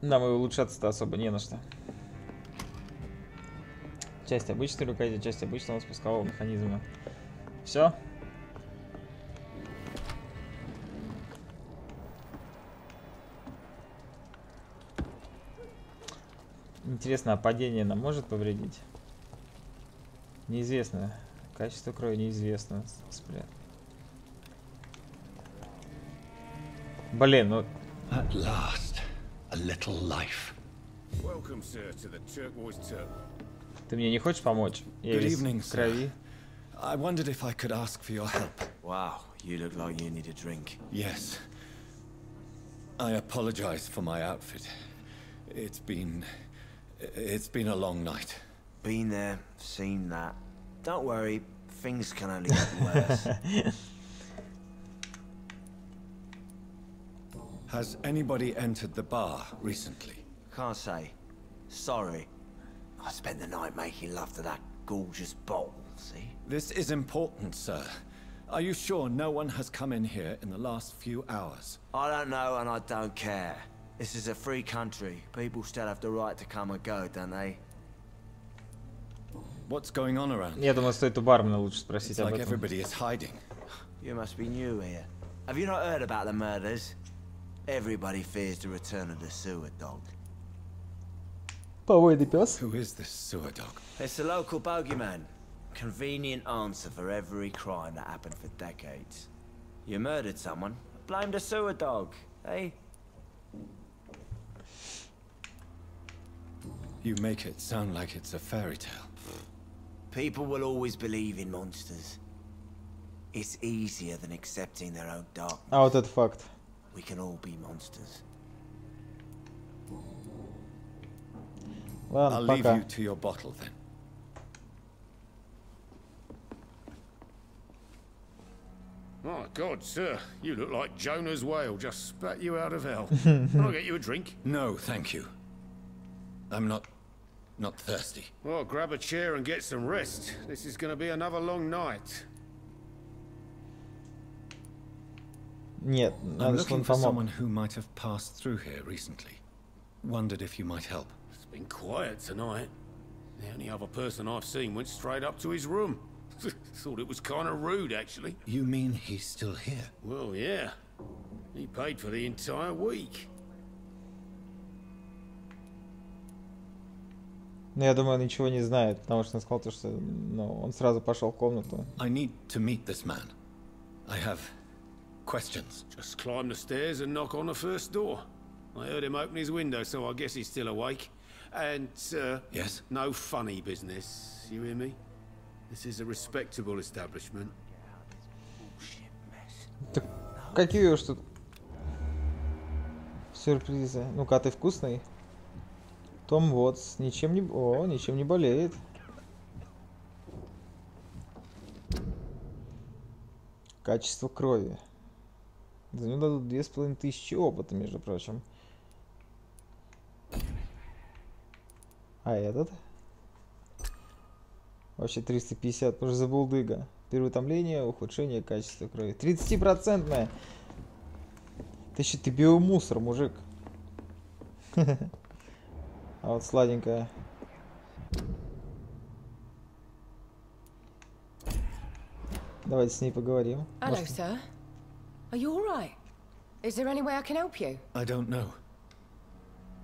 Нам и улучшаться-то особо не на что. Часть обычной рукояти, часть обычного спускового механизма. Все? Интересно, а падение нам может повредить? Неизвестно. Качество крови неизвестно. Спрят. Блин, ну... At last, a little life. Welcome, sir, to the Turquoise Turtle. Ты мне не хочешь помочь? Я Good весь evening, в sir. крови. I wondered if I could ask for your help. Wow, you look like you need a drink. Yes. I apologize for my outfit. It's been. It's been a long night. Been there, seen that. Don't worry, things can only get worse. Has anybody entered the bar recently? Can't say. Sorry. I spent the night making love to that gorgeous bottle, see? This is important, sir. Are you sure no one has come in here in the last few hours? I don't know and I don't care. This is a free country. People still have the right to come and go, don't they? What's going on around? Я думаю, стоит у бармена лучше спросить It's об like этом. everybody is hiding. You must be new here. Have you not heard about the murders? Everybody fears the return of the sewer dog. Power the boss. Who is the sewer dog? It's the local bogeyman. Convenient answer for every crime that happened for decades. You murdered someone, blame the sewer dog, eh? You make it sound like it's a fairy tale. People will always believe in monsters. It's easier than accepting their own darkness. Oh, that fucked. We can all be monsters. Well, I'll leave you to your bottle then. My God, sir, you look like Jonah's whale just spat you out of hell. I'll get you a drink. No, thank you. I'm not... not thirsty. Well, grab a chair and get some rest. This is going to be another long night. Нет, I'm надо, чтобы looking он for помог. someone who might have passed through here recently. Wondered if you might help. It's been quiet tonight. The only other person I've seen went straight up to his room. Thought it was kind of rude, actually. You mean he's still here? Well, yeah. He paid for the entire week. Но я думаю, он ничего не знает, потому что он сказал, то, что ну, он сразу пошел в комнату. I need to meet this man. I have questions. Just climb the stairs and knock on the first door. I heard him open his window, so I guess he's still awake. And, uh, Yes? no funny business. You hear me? This is a respectable establishment. Так какие уж тут сюрпризы. Ну-ка, а ты вкусный? Том Вотс ничем не... О, ничем не болеет. Качество крови. За него дадут две с половиной тысячи опыта, между прочим. А этот? Вообще 350, уже за булдыга. Переутомление, ухудшение качества крови. 30-процентное. Ты что, ты биомусор, мужик. А вот сладенькая. Давайте с ней поговорим. Может, sir. Are you all right? Is there any way I can help you? I don't know.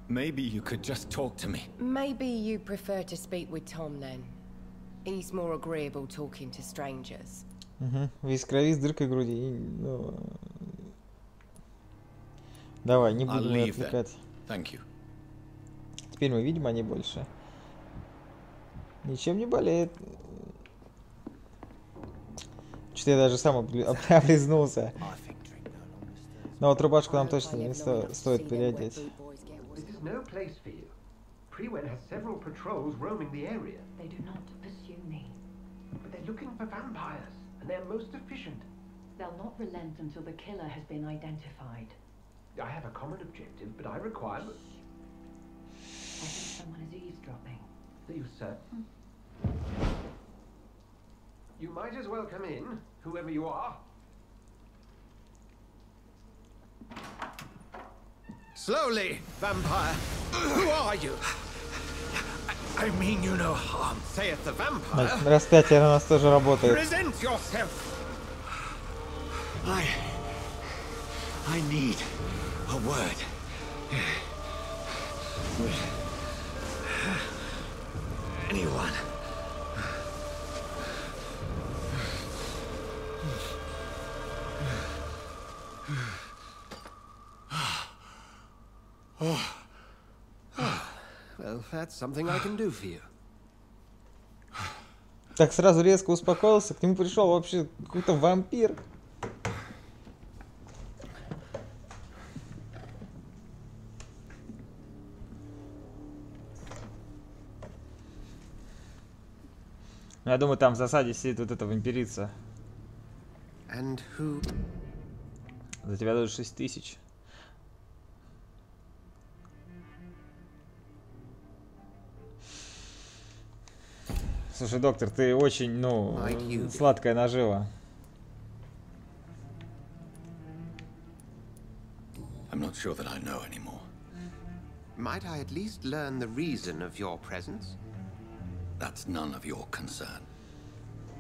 Maybe you could just talk to me. Maybe you prefer to speak with Tom then. He's more agreeable talking to strangers. Мгм. Весь крови с дыркой в груди. И, ну, Давай, не then. отвлекать. Thank you. Теперь мы видим, они больше. Ничем не болеет. Что-то я даже сам обли- облизнулся. Но вот рубашку нам I hope точно I не live long сто- enough to стоит see them wet переодеть. boot boys get This whistled. is no place for you. Prewen has several patrols roaming the area, They do not pursue me. but they're looking for vampires, and they're most efficient. They'll not relent until the killer has been identified. I have a common objective, but I require. I think someone is eavesdropping. Are you certain? You might as well come in, whoever you are. Slowly, vampire. Who are you? I mean you no harm. Saith the vampire. Распятие на нас тоже работает. Present yourself. I... I need a word. Anyone. Well, that's something I can do for you. Так сразу резко успокоился, к нему пришел вообще какой-то вампир. Ну, Я думаю, там в засаде сидит вот эта вампирица. За тебя дают 6 тысяч. Слушай, доктор, ты очень, ну, Might you be? сладкая нажива. I'm not sure that I know anymore. Might I at least learn the reason of your presence? That's none of your concern.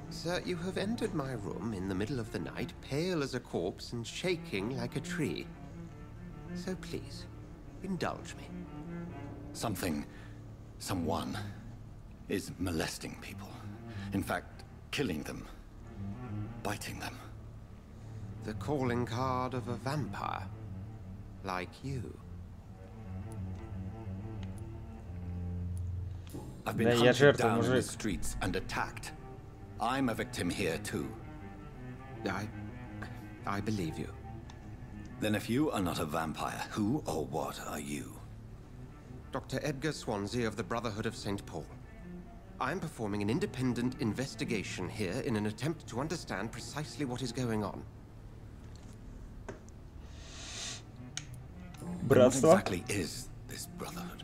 Sir, you have entered my room in the middle of the night, pale as a corpse and shaking like a tree. So please, indulge me. Something, someone, is molesting people. In fact, killing them. Biting them. The calling card of a vampire. Like you. I've been hunted down in the streets and attacked. I'm a victim here too. I... I believe you. Then if you are not a vampire, who or what are you? Dr. Edgar Swansea of the Brotherhood of St. Paul. I'm performing an independent investigation here in an attempt to understand precisely what is going on. Then What Братство. exactly is this brotherhood?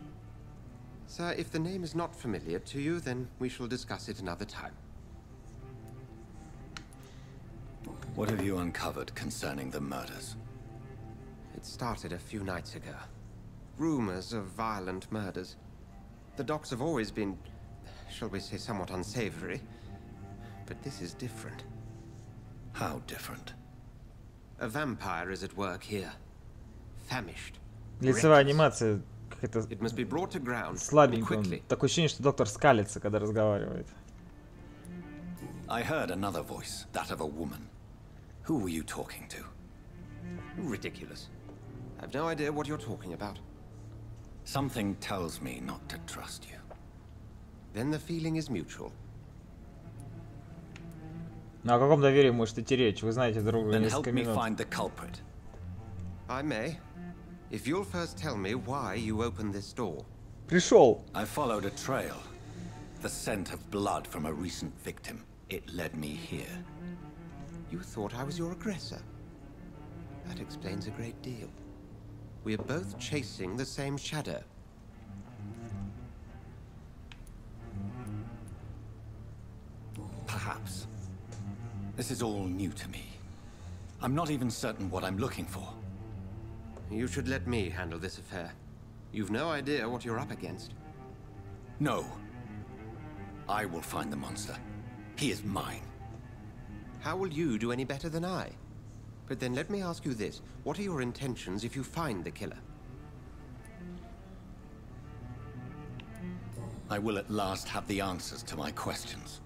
Sir, if the name is not familiar to you, then we shall discuss it another time. What have you uncovered concerning the murders? It started a few nights ago. Rumors of violent murders. The docks have always been, shall we say, somewhat unsavory. But this is different. How different? A vampire is at work here. Famished. Лицевая reckless. анимация какая-то It must be brought to ground and слабенькая. quickly. Такое ощущение, что доктор скалится, когда разговаривает. I heard another voice, that of a woman. Who were you talking to? Ridiculous. I've no idea what you're talking about. Something tells me not to trust you. Then the feeling is mutual. Ну о каком доверии может идти речь? Вы знаете друг друга Then help несколько me минут. find the culprit. I may. If you'll first tell me why you opened this door. Пришел. I followed a trail. The scent of blood from a recent victim. It led me here. You thought I was your aggressor. That explains a great deal. We're both chasing the same shadow. This is all new to me. I'm not even certain what I'm looking for. You should let me handle this affair. You've no idea what you're up against. No. I will find the monster. He is mine. How will you do any better than I? But then let me ask you this. What are your intentions if you find the killer? I will at last have the answers to my questions.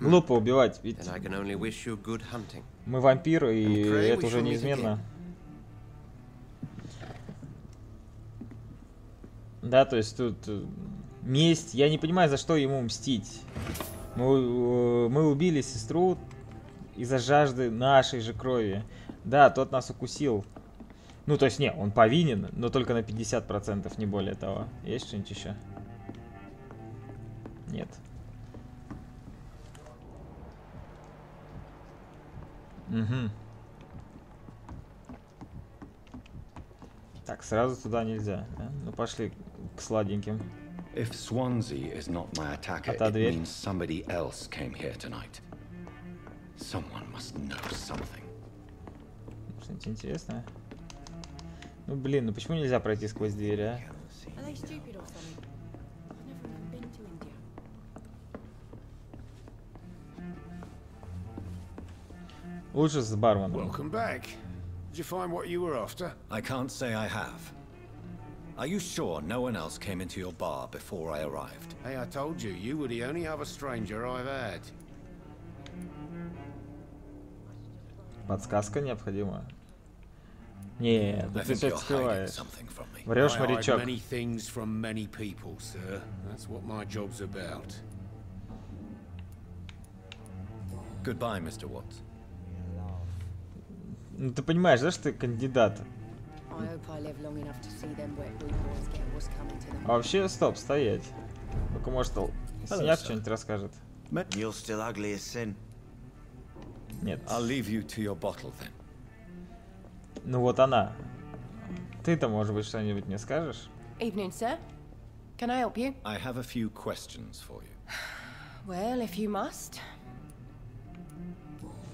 Глупо убивать, ведь мы вампиры, и это уже неизменно. Да, то есть тут э, месть. Я не понимаю, за что ему мстить. Мы, э, мы убили сестру из-за жажды нашей же крови. Да, тот нас укусил. Ну, то есть, не, он повинен, но только на 50%, не более того. Есть что-нибудь еще? Нет. Угу. Так, сразу туда нельзя. да? Ну, пошли к сладеньким. If Swansea is not my attacker, А та it дверь? means somebody else came here tonight. Someone must know something. Что-нибудь интересное? Ну блин, ну почему нельзя пройти сквозь двери, а? Лучше с барменом. Welcome back. Did you find what you were after? I can't say I have. Are you sure no one else came into your bar before I arrived? Hey, I told you, you were the only other stranger I've had. Подсказка необходима. Нет, I да ты think все you're hiding скрываешь. something from me. Врешь, I hide морячок. many things from many people, sir. That's what my job's about. Goodbye, Mr. Watts. Ну ты понимаешь, да, что ты кандидат? А вообще, стоп, стоять. Только может синяк что-нибудь расскажет. You're still ugly as sin. Нет. I'll leave you to your bottle then. Ну вот она. Ты-то, может быть, что-нибудь мне скажешь? Evening, sir. Can I help you? I have a few questions for you. Well, if you must.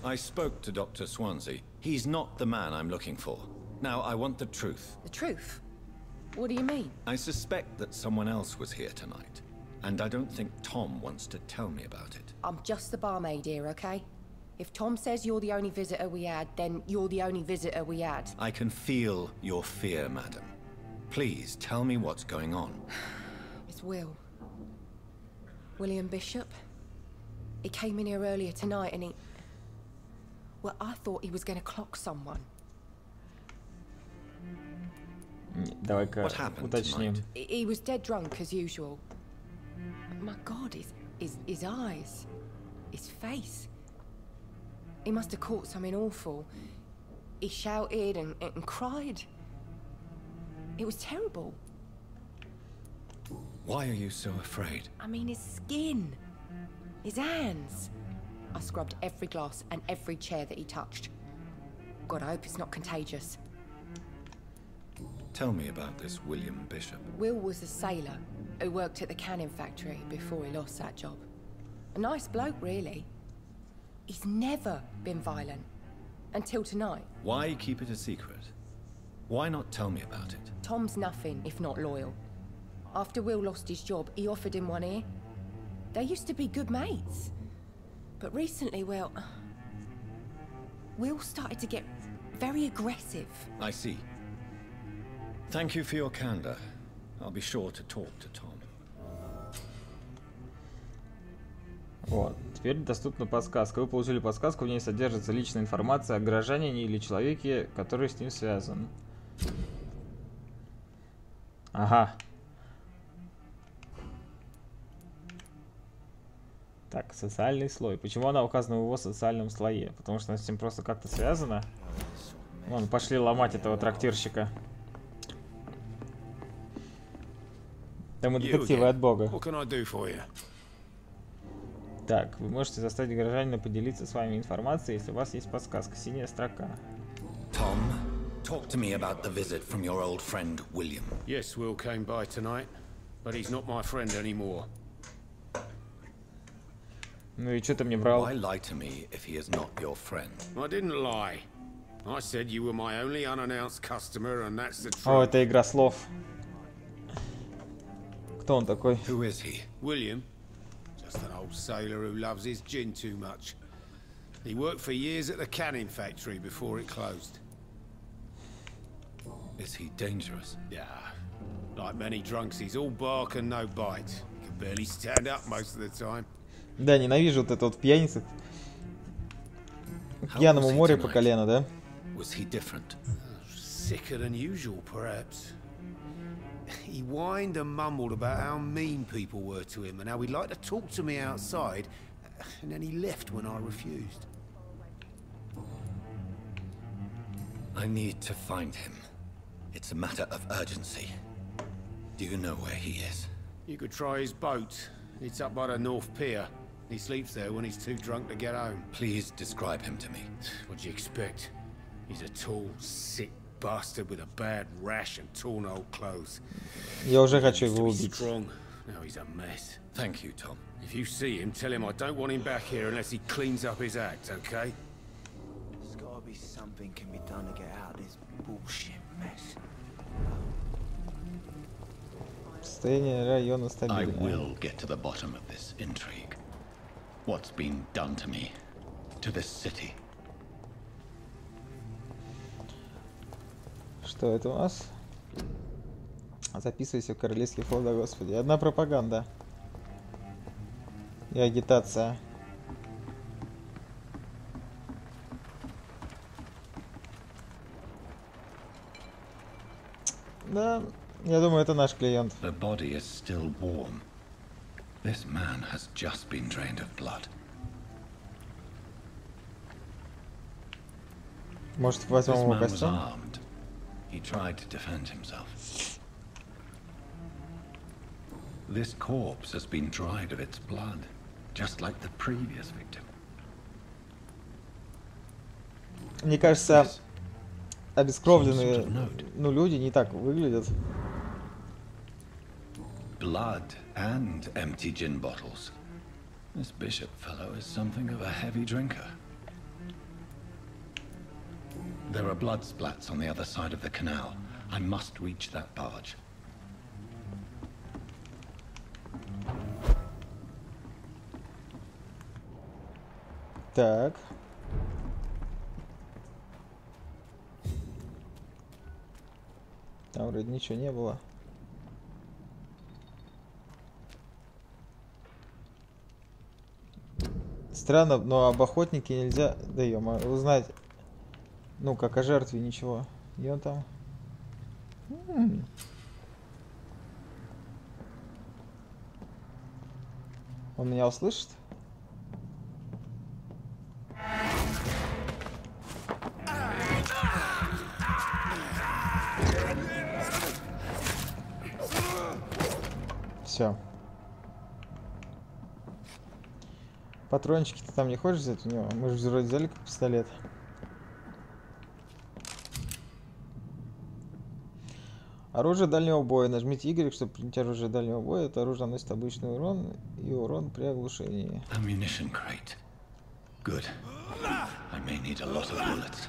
I spoke to Dr. Swansea. He's not the man I'm looking for. Now, I want the truth. The truth. What do you mean? I suspect that someone else was here tonight, and I don't think Tom wants to tell me about it. I'm just the barmaid here, okay? If Tom says you're the only visitor we had, then you're the only visitor we had. I can feel your fear, madam. Please tell me what's going on. It's Will. William Bishop. He came in here earlier tonight and he. Well, I thought he was going to clock someone. Не, Давай-ка What happened уточним. tonight? He he was dead drunk as usual. My God, his, his, his eyes, his face. He must have caught something awful. He shouted and, and cried. It was terrible. Why are you so afraid? I mean, his skin, his hands. I scrubbed every glass and every chair that he touched. God, I hope it's not contagious. Tell me about this William Bishop. Will was a sailor who worked at the cannon factory before he lost that job. A nice bloke, really. He's never been violent. Until tonight. Why keep it a secret? Why not tell me about it? Tom's nothing if not loyal. After Will lost his job, he offered him one ear. They used to be good mates. But recently, well. Will started to get very aggressive. I see. Thank you for your candor. I'll be sure to talk to Tom. Вот. Теперь доступна подсказка. Вы получили подсказку, в ней содержится личная информация о горожанине или человеке, который с ним связан. Ага. Так, социальный слой. Почему она указана в его социальном слое? Потому что она с ним просто как-то связана. Вон, пошли ломать этого трактирщика. Мы You детективы от бога. Так, вы можете заставить горожанина поделиться с вами информацией, если у вас есть подсказка. Синяя строка. Tom, talk to me about the visit from your old friend William. Yes, Will came by tonight, but he's not my friend anymore. Ну и что ты мне брал? Why lie to me if he is not your friend? I didn't lie. I said you were my only unannounced customer, and that's the truth. О, это игра слов. Кто он такой? Who is he? William, just an old sailor who loves his gin too much. He worked for years at the canning factory before it closed. Is he dangerous? Yeah, like many drunks, he's all bark and no bite. He can barely stand up most of the time. Да, ненавижу вот это вот пьяница. Пьяному море по колено, да? Sicker than usual, perhaps. He whined and mumbled about how mean people were to him and how he'd like to talk to me outside, and then he left when I refused. I need to find him. It's a matter of urgency. Do you know where he is? You could try his boat. It's up by the North Pier. He sleeps there when he's too drunk to get home. Please describe him to me. What do you expect? He's a tall, sick bastard with a bad rash and torn old clothes. Я уже хочу Used to его be убить. strong. Now he's a mess. Thank you, Tom. If you see him, tell him I don't want him back here unless he cleans up his act, okay? There's gotta be something can be done to get out of this bullshit mess. Состояние района I стабильное. will get to the bottom of this intrigue. What's been done to me, to this city. Что это у нас? Записывайся в королевский флот, господи. Одна пропаганда. И агитация. Да, я думаю, это наш клиент. The body is still warm. This man has just been drained of blood. Может, возьмем This его man was костюм? armed. He tried to defend himself. This corpse has been dried of its blood, just like the previous victim. Мне кажется, Yes. обескровленные Some sort of note. ну, люди не так выглядят. Blood and empty gin bottles. This bishop fellow is something of a heavy drinker. There are blood splats on the other side of the canal. I must reach that barge. Так. Там вроде ничего не было. Странно, но об охотнике нельзя, да ё узнать, ну, как о жертве ничего. И он там... Он меня услышит? Патрончики ты там не хочешь взять у него? Мы же вроде взяли как пистолет. Оружие дальнего боя. Нажмите Y, чтобы принять оружие дальнего боя. Это оружие наносит обычный урон и урон при оглушении. Ammunition crate. Good. I may need a lot of bullets.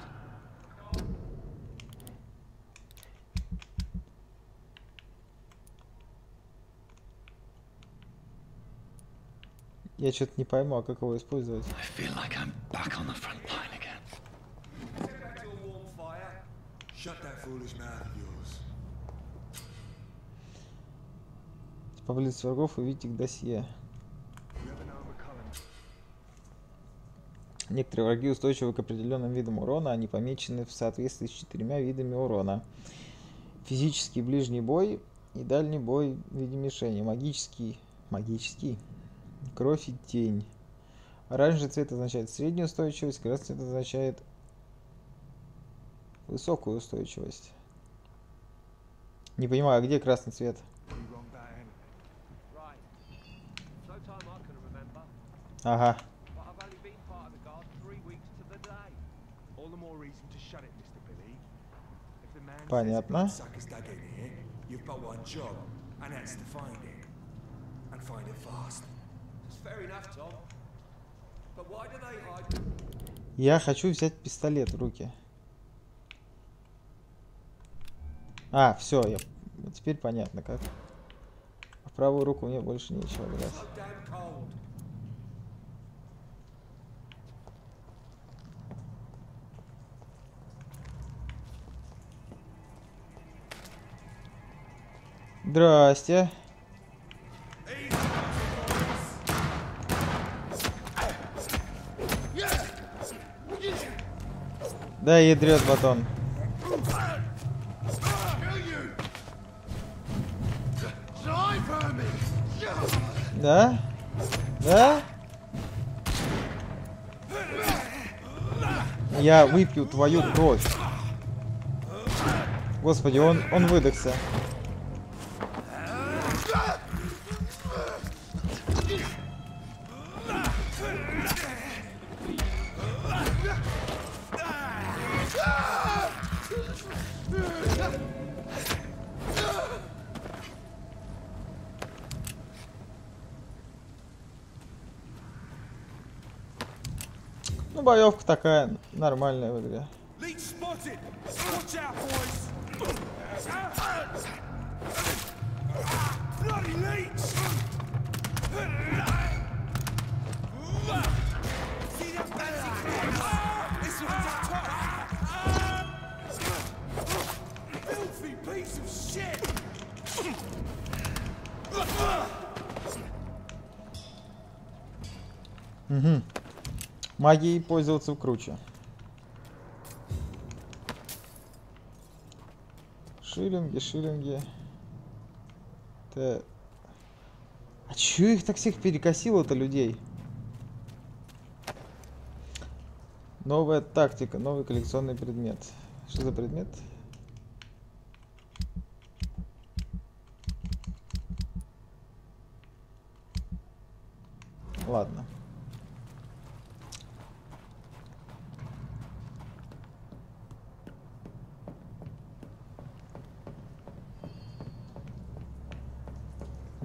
Я что-то не пойму, а как его использовать? Поблизости врагов увидите их досье. Некоторые враги устойчивы к определенным видам урона, они помечены в соответствии с четырьмя видами урона. Физический ближний бой и дальний бой в виде мишени. Магический, магический, кровь и тень. Оранжевый цвет означает среднюю устойчивость, красный цвет означает высокую устойчивость. Не понимаю, а где красный цвет? Ага. Понятно. Я хочу взять пистолет в руки. А, все, я... теперь понятно как. В правую руку мне больше нечего брать. Здрасте. Да, ядрет батон. Да? Да? Я выпью твою кровь. Господи, он, он выдохся. боевка такая нормальная в игре. Mm-hmm. Магией пользоваться круче. Шиллинги, шиллинги. Та... А чё их так всех перекосило-то людей? Новая тактика, новый коллекционный предмет. Что за предмет? Ладно.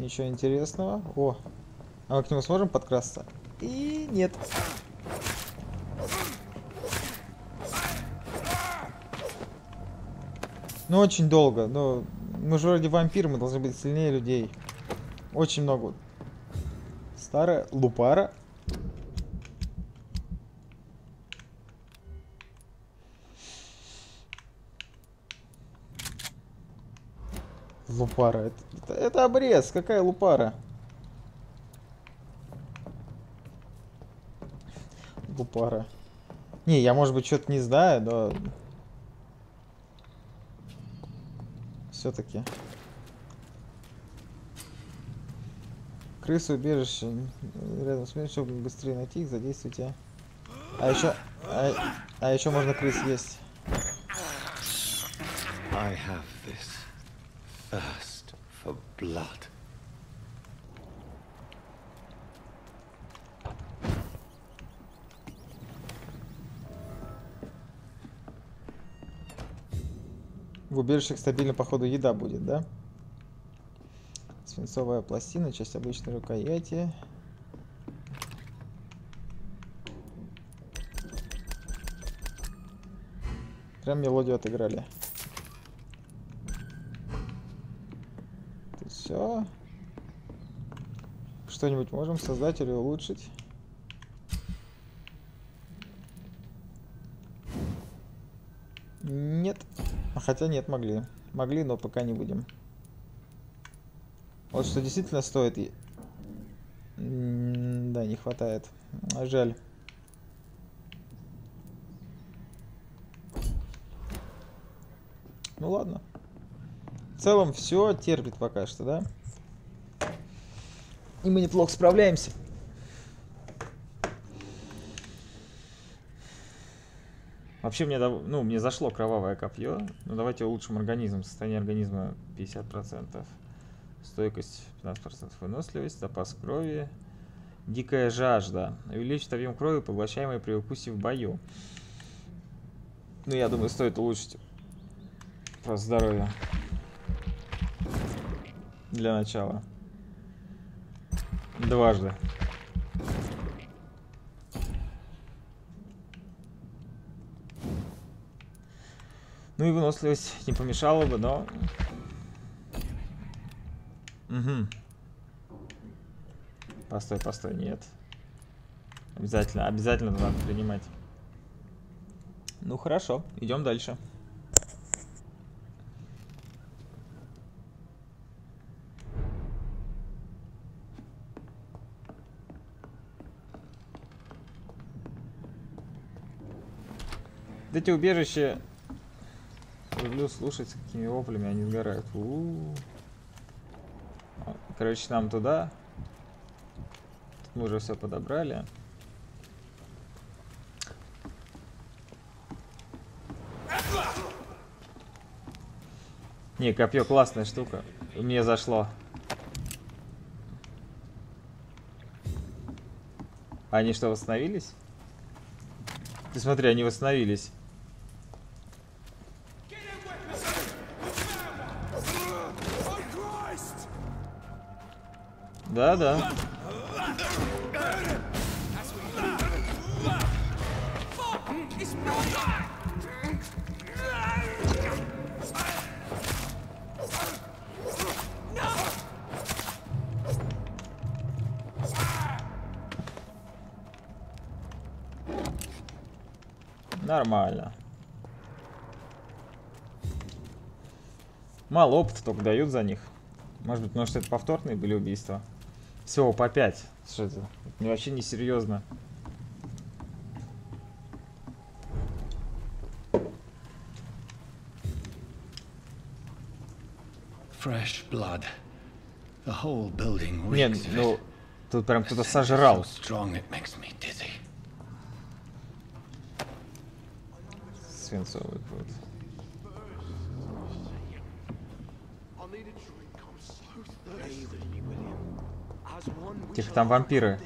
Ничего интересного. О, а мы к нему сможем подкрасться? И нет. Ну, очень долго. Но мы же вроде вампир, мы должны быть сильнее людей. Очень много. Старая лупара. Лупара. Это, это, обрез. Какая лупара? Лупара. Не, я может быть что-то не знаю, но... Все-таки. Крысы убежище рядом с миром, чтобы быстрее найти их, задействуйте. А еще, а, а еще можно крыс есть. I have this thirst for blood. В убежищах стабильно, походу, еда будет, да? Свинцовая пластина, часть обычной рукояти. Прям мелодию отыграли. Все. Что-нибудь можем создать или улучшить? Нет. А хотя нет, могли. Могли, но пока не будем. Вот что действительно стоит. и- Да, не хватает. Жаль. Ну ладно. В целом все терпит пока что, да? И мы неплохо справляемся. Вообще мне, ну, мне зашло кровавое копье. Ну давайте улучшим организм. Состояние организма 50%. Стойкость 15%. Выносливость, запас крови. Дикая жажда. Увеличит объем крови, поглощаемой при укусе в бою. Ну, я думаю, стоит улучшить просто здоровье. Для начала. Дважды. Ну и выносливость не помешала бы, но... Угу. Постой, постой, нет. Обязательно, обязательно надо принимать. Ну хорошо, идем дальше. Эти убежища люблю слушать, какими воплями они сгорают. У-у-у. А, Короче, нам туда. Тут мы уже все подобрали. Не, копье классная штука. Мне зашло. Они что, восстановились? Ты смотри, они восстановились. Да, да. Нормально. Мало опыта только дают за них. Может быть, что это повторные были убийства. Всего по 5. Что это? Это вообще не серьезно. Fresh blood. The whole building Нет, ну, тут прям кто-то сожрал. Свинцовый кровь. Тихо, там вампиры.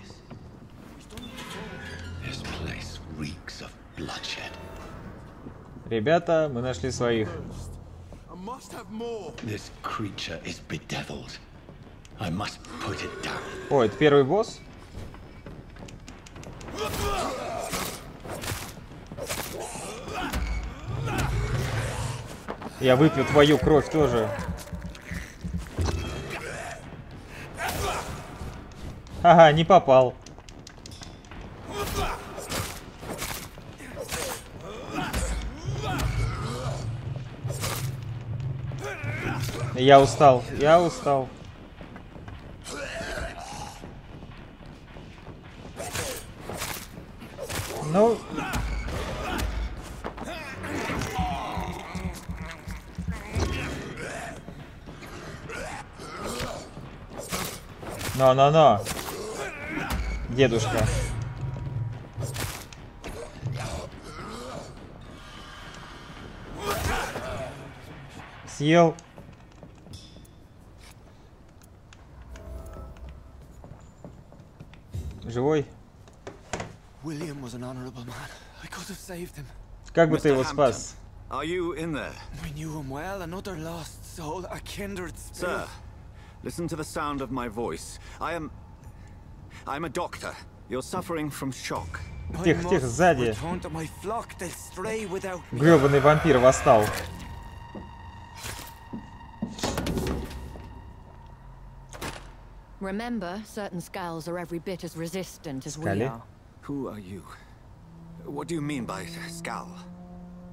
Ребята, мы нашли своих. О, это первый босс? Я выпью твою кровь тоже. Ага, не попал. Я устал, я устал. Ну... Но-но-но. Дедушка. Съел. Живой? William was an honorable man. I could have saved him. Как бы ты его спас? Are you in there? We knew him well, another lost soul, a kindred spirit. Sir, listen to the sound of my voice. I am... I'm a doctor. You're suffering from shock. I Тихо, тихо, must сзади. Return to my flock, they'll stray without me. Гребаный вампир восстал. Remember, certain skulls are every bit as resistant as we Скали? are. Who are you? What do you mean by Scal?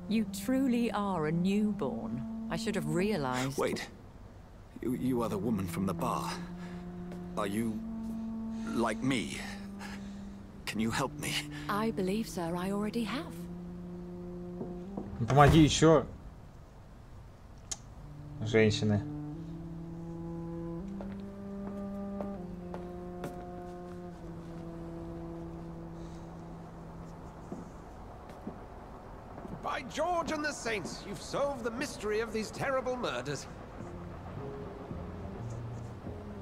You truly are a newborn. I should have realized. Wait. You, you are the woman from the bar. Are you... like me? Can you help me? I believe, sir, I already have. Ну, Помоги еще. Женщины. By George and the Saints, you've solved the mystery of these terrible murders.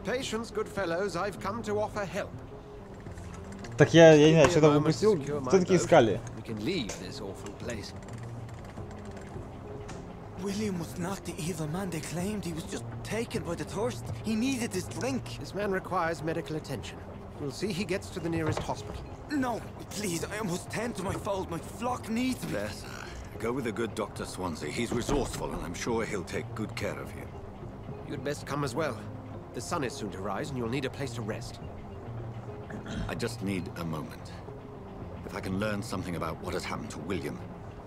Patience, good fellows, I've come to offer help. Так я, я не знаю, Give me a что-то moment to выпустил. secure my Кто такие boat. искали? We can leave this awful place. William was not the evil man they claimed. He was just taken by the thirst. He needed his drink. This man requires medical attention. We'll see he gets to the nearest hospital. No, please, I must tend to my fold. My flock needs me. There, sir. Go with the good Dr. Swansea. He's resourceful, and I'm sure he'll take good care of you. You'd best come as well. The sun is soon to rise, and you'll need a place to rest. I just need a moment. If I can learn something about what has happened to William,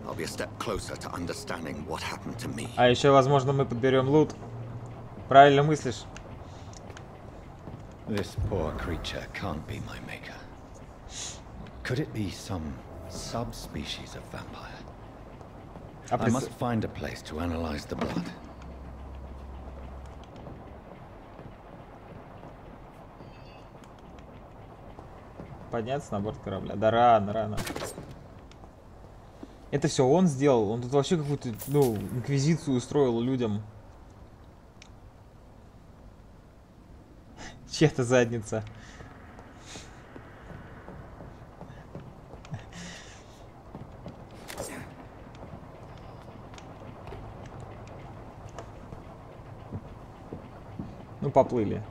I'll be a step closer to understanding what happened to me. А еще, возможно, мы подберем лут. Правильно мыслишь. This poor creature can't be my maker. Could it be some subspecies of vampire? А I прис- must find a place to analyze the blood. Подняться на борт корабля. Да рано, рано. Это все он сделал. Он тут вообще какую-то, ну, инквизицию устроил людям. Чья-то задница. Ну, поплыли.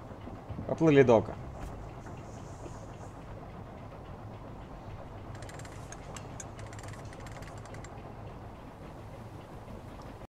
Поплыли дока.